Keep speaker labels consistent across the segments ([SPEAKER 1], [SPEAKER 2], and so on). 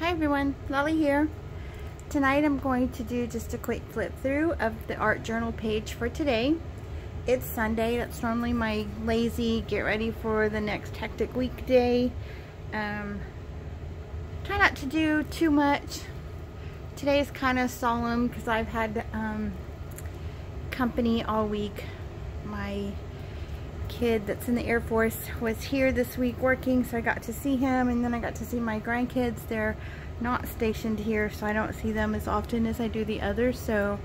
[SPEAKER 1] Hi everyone, Lolly here. Tonight I'm going to do just a quick flip through of the art journal page for today. It's Sunday, that's normally my lazy, get ready for the next hectic weekday. Um, try not to do too much. Today is kind of solemn because I've had um, company all week. My kid that's in the Air Force was here this week working, so I got to see him, and then I got to see my grandkids. They're not stationed here, so I don't see them as often as I do the others, so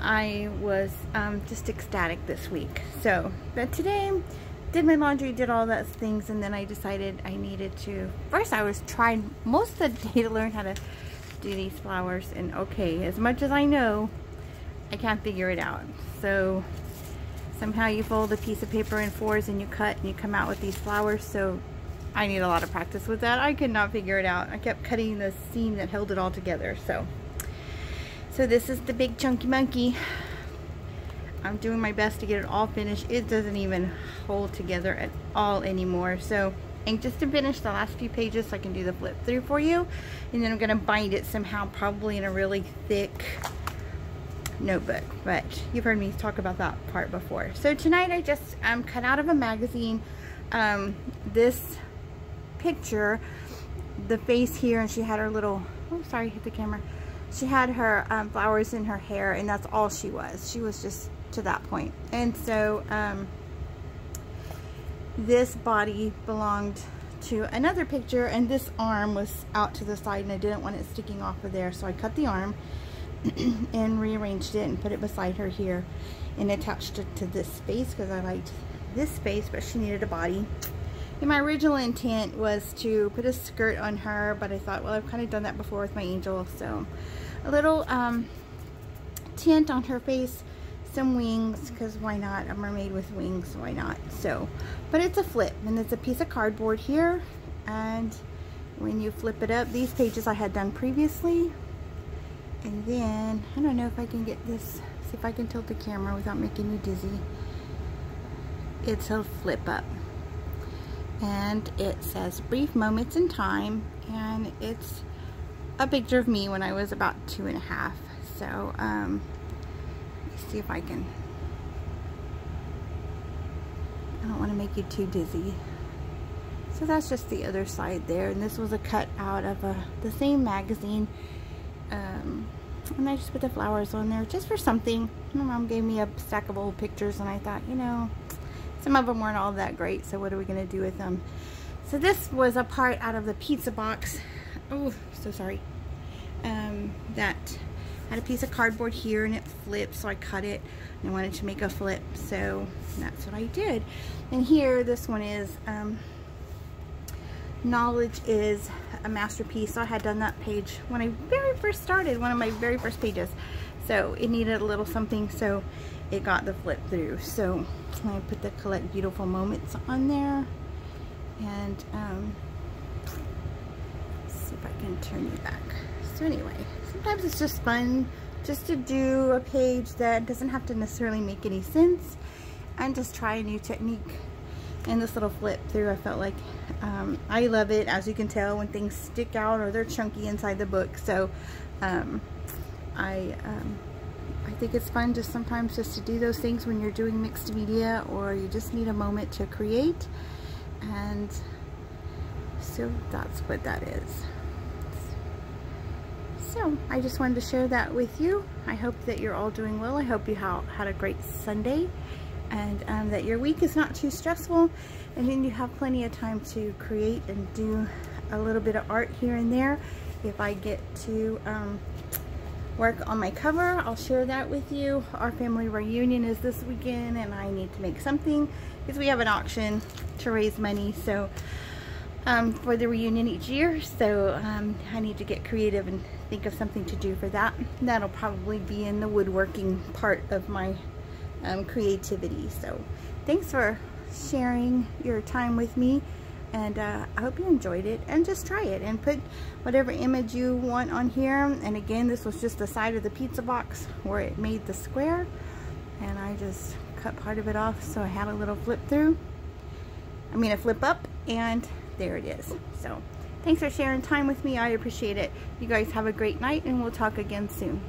[SPEAKER 1] I was um, just ecstatic this week. So, but today, did my laundry, did all those things, and then I decided I needed to, first I was trying most of the day to learn how to do these flowers, and okay, as much as I know, I can't figure it out. So, somehow you fold a piece of paper in fours and you cut and you come out with these flowers so I need a lot of practice with that. I could not figure it out. I kept cutting the seam that held it all together so. So this is the big chunky monkey. I'm doing my best to get it all finished. It doesn't even hold together at all anymore. So and just to finish the last few pages so I can do the flip through for you. And then I'm gonna bind it somehow probably in a really thick notebook but you've heard me talk about that part before. So tonight I just um, cut out of a magazine um, this picture the face here and she had her little oh sorry hit the camera. She had her um, flowers in her hair and that's all she was. She was just to that point. and so um, this body belonged to another picture and this arm was out to the side and I didn't want it sticking off of there so I cut the arm and rearranged it and put it beside her here and attached it to this space because I liked this space but she needed a body. And my original intent was to put a skirt on her but I thought well I've kind of done that before with my angel so a little um, tint on her face some wings because why not? A mermaid with wings why not? So but it's a flip and it's a piece of cardboard here and when you flip it up these pages I had done previously and then, I don't know if I can get this, see if I can tilt the camera without making you dizzy. It's a flip up. And it says brief moments in time. And it's a picture of me when I was about two and a half. So, um, see if I can, I don't want to make you too dizzy. So that's just the other side there. And this was a cut out of a, the same magazine um, and I just put the flowers on there just for something. My mom gave me a stack of old pictures and I thought, you know, some of them weren't all that great, so what are we going to do with them? So this was a part out of the pizza box. Oh, so sorry. Um, that had a piece of cardboard here and it flipped, so I cut it and I wanted to make a flip, so that's what I did. And here, this one is um, Knowledge is a masterpiece. I had done that page when I very first started, one of my very first pages. So it needed a little something, so it got the flip through. So I put the collect beautiful moments on there. And um, see if I can turn you back. So anyway, sometimes it's just fun just to do a page that doesn't have to necessarily make any sense and just try a new technique and this little flip through I felt like um, I love it as you can tell when things stick out or they're chunky inside the book. So um, I um, I think it's fun just sometimes just to do those things when you're doing mixed media or you just need a moment to create. And so that's what that is. So I just wanted to share that with you. I hope that you're all doing well. I hope you had a great Sunday and um, that your week is not too stressful and then you have plenty of time to create and do a little bit of art here and there. If I get to um, work on my cover, I'll share that with you. Our family reunion is this weekend and I need to make something because we have an auction to raise money so um, for the reunion each year so um, I need to get creative and think of something to do for that. That'll probably be in the woodworking part of my um, creativity. So thanks for sharing your time with me and uh, I hope you enjoyed it and just try it and put whatever image you want on here and again this was just the side of the pizza box where it made the square and I just cut part of it off so I had a little flip through I mean a flip up and there it is so Thanks for sharing time with me. I appreciate it. You guys have a great night and we'll talk again soon.